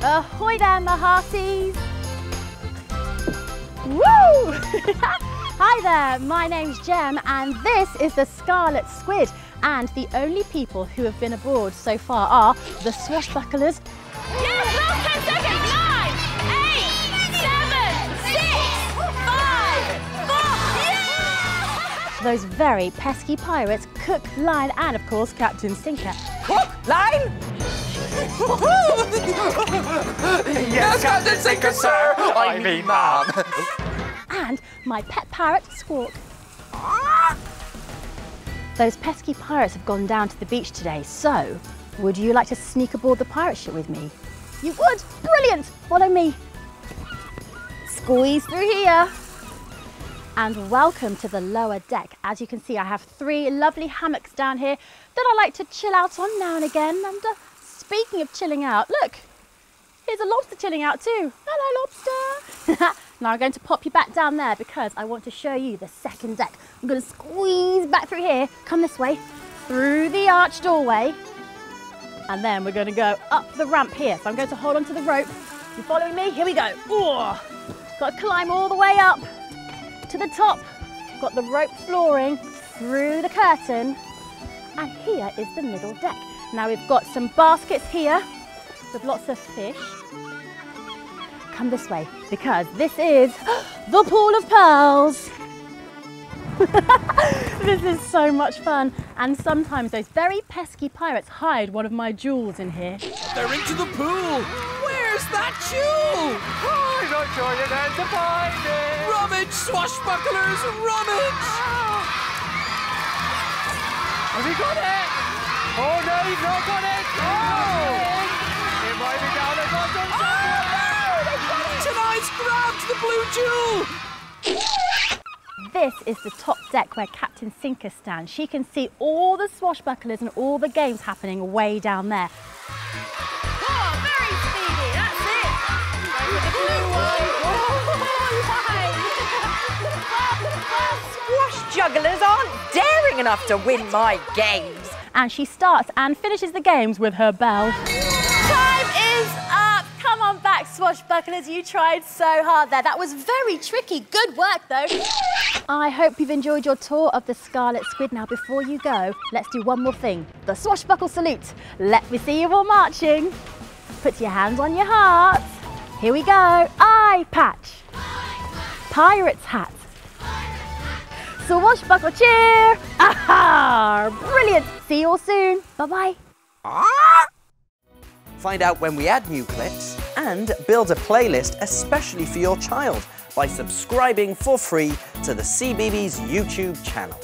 Ahoy there, my hearties! Woo! Hi there, my name's Gem and this is the Scarlet Squid and the only people who have been aboard so far are the swashbucklers. Yes, last 10 seconds! Nine, eight, seven, six, five, four, yeah! Those very pesky pirates, Cook, Line and of course Captain Sinker. Cook, line. Yes, Captain Sinker, sir. I mean, ma'am. and my pet parrot, Squawk. Those pesky pirates have gone down to the beach today, so would you like to sneak aboard the pirate ship with me? You would? Brilliant! Follow me. Squeeze through here. And welcome to the lower deck. As you can see, I have three lovely hammocks down here that I like to chill out on now and again. And uh, speaking of chilling out, look, here's a lobster chilling out too. Hello, lobster. now I'm going to pop you back down there because I want to show you the second deck. I'm going to squeeze back through here. Come this way, through the arch doorway. And then we're going to go up the ramp here. So I'm going to hold onto the rope. You following me? Here we go. Ooh, got to climb all the way up to the top. Got the rope flooring through the curtain. And here is the middle deck. Now we've got some baskets here with lots of fish. Come this way because this is the pool of pearls. this is so much fun and sometimes those very pesky pirates hide one of my jewels in here. They're into the pool! Where's that jewel? I'm not sure you're going to find it. Rummage, swashbucklers, rummage! Has he got it? Oh no, he's not got it. Oh! Grabbed the blue jewel! This is the top deck where Captain Sinker stands. She can see all the swashbucklers and all the games happening way down there. Oh, very speedy, that's it! Go for the blue one. Swashbucklers aren't daring enough to win my games. And she starts and finishes the games with her bell. On back, swashbucklers. You tried so hard there. That was very tricky. Good work, though. I hope you've enjoyed your tour of the Scarlet Squid. Now, before you go, let's do one more thing. The swashbuckle salute. Let me see you all marching. Put your hands on your hearts. Here we go. Eye patch. Pirate's hat. Swashbuckle cheer. Aha! Brilliant. See you all soon. Bye-bye. Find out when we add new clips and build a playlist especially for your child by subscribing for free to the CBeebies YouTube channel.